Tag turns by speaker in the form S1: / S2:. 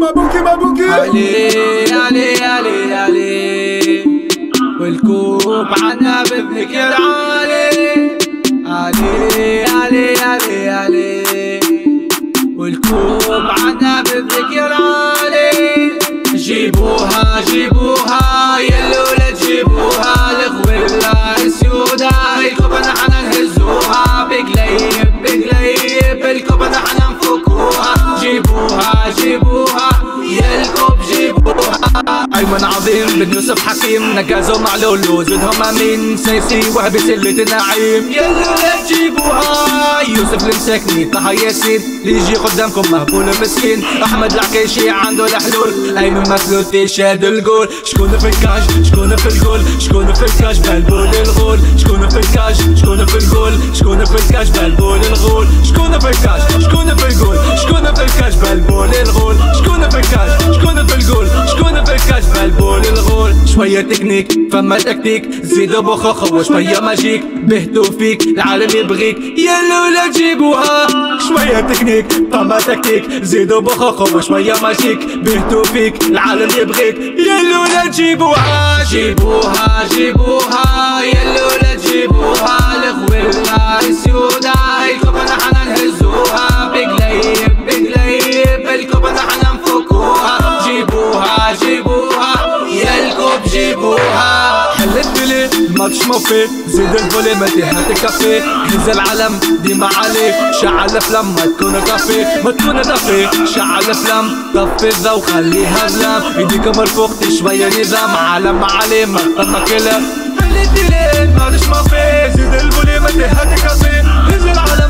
S1: مبوكي مبوكي
S2: علي علي علي علي والكوب عنا بالذكر علي علي علي علي علي والكوب عنا بالذكر علي جيبوها جيبوها. ايمن عظيم. بن يوسف حكيم نكازو مع لولو. زدهم آمين. سيسي وهبي سلة النعيم يا الاولى جيبوها يوسف المسكني طه ياسين. اللي يجي قدامكم مهبول مسكين. أحمد العكيشي عنده الحلول. أيمن مسلوتي شاد الجول شكون في الكاش شكون في الجول شكون في الكاش بلبول الغول. شكون في الكاش شكون في الجول شكون في الكاش بلبول الغول. شكون في الكاش شكون في الجول شكون في ال cage بلبول شوية تكنيك فما tactique. زيدوا بخخ وشوية magique. بهتو فيك العالم يبغيك. يا لولا جيبوها. شوية تكنيك فما tactique. زيدوا بخخ وشوية magique. بهتو فيك العالم يبغيك. يا لولا جيبوها. جيبوها جيبوها. يا لولا جيبوها. السيودة جيبوها حلت بلي الماتش موفي زيد ما تهنى كافي هز العلم ديما عليه شعل افلام ما تكون كافي. ما تكون دافي شعل افلام طفي الضو خليها ظلام ايديك مرفوق شوية نظام. علم عليه ما تطمع كلام. حلت بلي الماتش موفي زيد ما تهنى كافي هز العلم